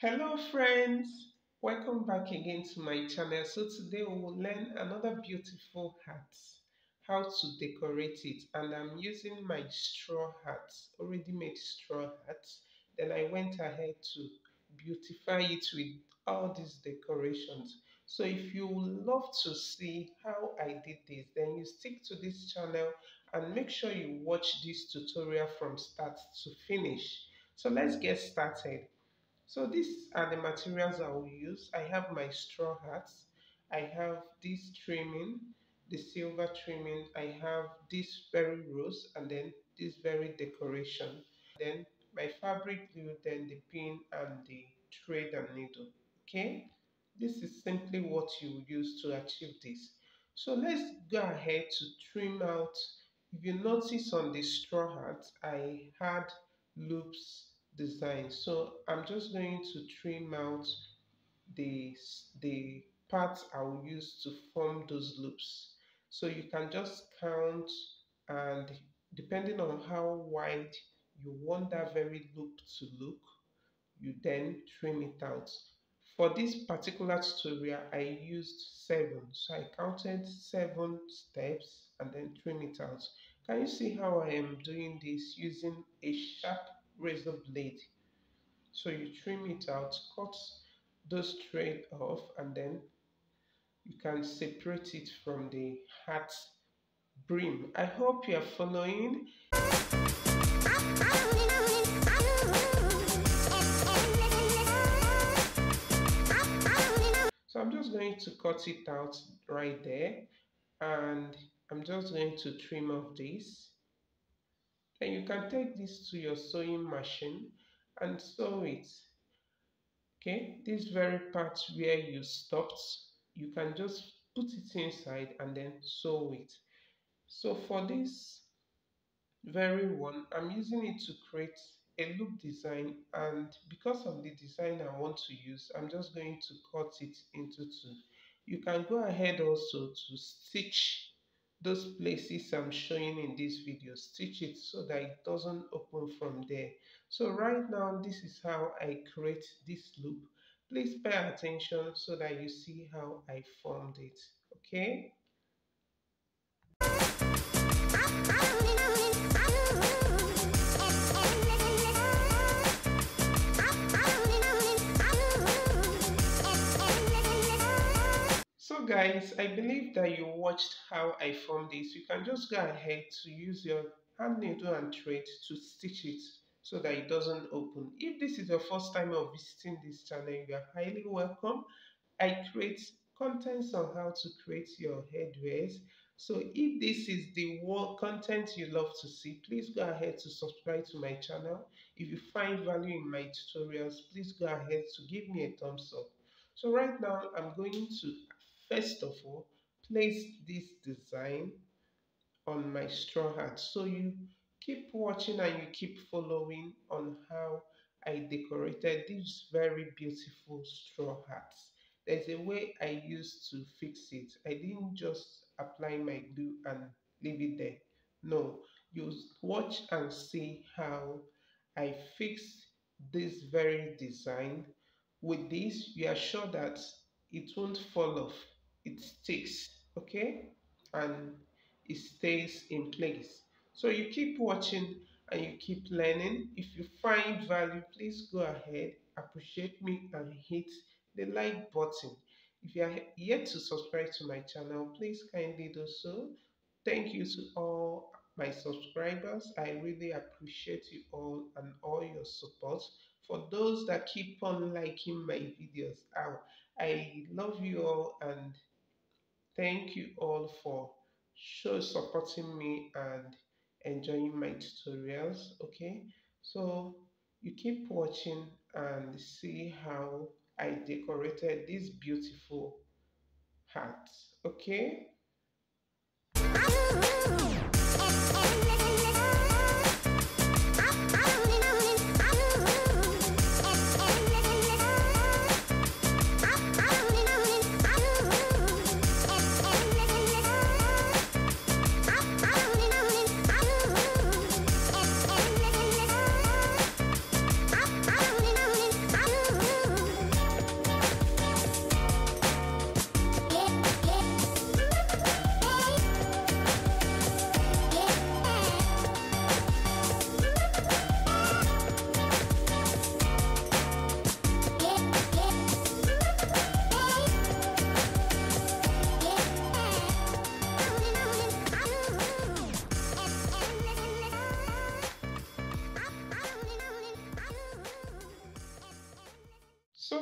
Hello friends, welcome back again to my channel. So today we will learn another beautiful hat, how to decorate it and I'm using my straw hat, already made straw hat. Then I went ahead to beautify it with all these decorations. So if you love to see how I did this, then you stick to this channel and make sure you watch this tutorial from start to finish. So let's get started. So these are the materials I will use. I have my straw hats. I have this trimming, the silver trimming. I have this very rose and then this very decoration. Then my fabric glue, then the pin and the thread and needle. Okay, this is simply what you use to achieve this. So let's go ahead to trim out. If you notice on the straw hat, I had loops design. So i'm just going to trim out the the parts i will use to form those loops. So you can just count and depending on how wide you want that very loop to look you then trim it out. For this particular tutorial i used seven. So i counted seven steps and then trim it out. Can you see how i am doing this using a sharp razor blade. So you trim it out, cut those thread off, and then you can separate it from the hat brim. I hope you are following. So I'm just going to cut it out right there and I'm just going to trim off this then you can take this to your sewing machine and sew it. Okay, this very part where you stopped, you can just put it inside and then sew it. So for this very one, I'm using it to create a loop design and because of the design I want to use, I'm just going to cut it into two. You can go ahead also to stitch those places I'm showing in this video stitch it so that it doesn't open from there. So right now this is how I create this loop. Please pay attention so that you see how I formed it okay guys, I believe that you watched how I formed this. You can just go ahead to use your hand needle and thread to stitch it so that it doesn't open. If this is your first time of visiting this channel, you are highly welcome. I create contents on how to create your headwears. So if this is the content you love to see, please go ahead to subscribe to my channel. If you find value in my tutorials, please go ahead to give me a thumbs up. So right now, I'm going to first of all place this design on my straw hat. So you keep watching and you keep following on how I decorated these very beautiful straw hats. There's a way I used to fix it. I didn't just apply my glue and leave it there. No you watch and see how I fix this very design. With this you are sure that it won't fall off it sticks okay? And it stays in place. So you keep watching and you keep learning. If you find value please go ahead appreciate me and hit the like button. If you are yet to subscribe to my channel please kindly do so. Thank you to all my subscribers. I really appreciate you all and all your support. For those that keep on liking my videos out i love you all and Thank you all for show supporting me and enjoying my tutorials. Okay, so you keep watching and see how I decorated this beautiful hat. Okay.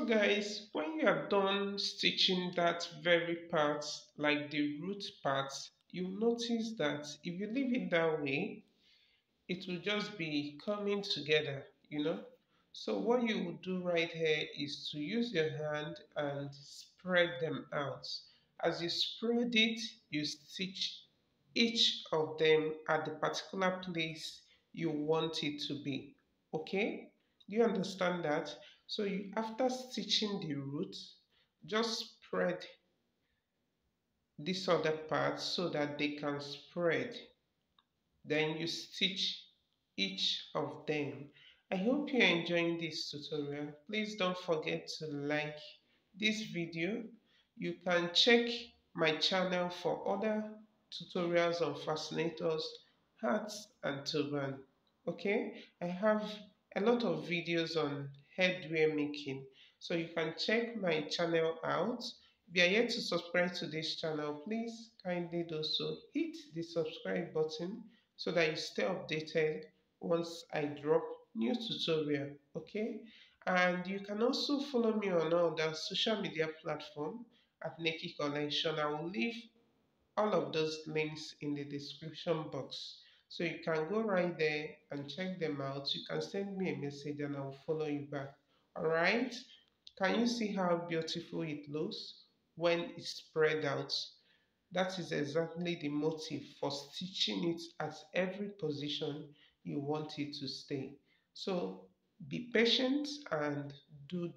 Guys, when you have done stitching that very part, like the root part, you'll notice that if you leave it that way, it will just be coming together, you know. So what you will do right here is to use your hand and spread them out. As you spread it, you stitch each of them at the particular place you want it to be. Okay? Do you understand that? So you, after stitching the root, just spread this other part so that they can spread. Then you stitch each of them. I hope you're enjoying this tutorial. Please don't forget to like this video. You can check my channel for other tutorials on fascinators, hats and turban. Okay, I have a lot of videos on headwear making so you can check my channel out. If you are yet to subscribe to this channel, please kindly do so. Hit the subscribe button so that you stay updated once I drop new tutorial. Okay, and you can also follow me on all the social media platform at Nekkie Collection. I will leave all of those links in the description box. So you can go right there and check them out. You can send me a message and I'll follow you back. Alright? Can you see how beautiful it looks when it's spread out? That is exactly the motive for stitching it at every position you want it to stay. So be patient and do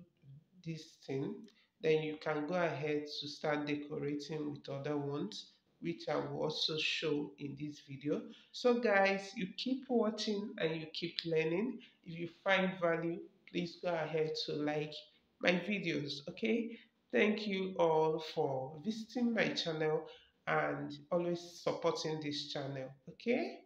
this thing. Then you can go ahead to start decorating with other ones which I will also show in this video. So guys, you keep watching and you keep learning. If you find value, please go ahead to like my videos, okay? Thank you all for visiting my channel and always supporting this channel, okay?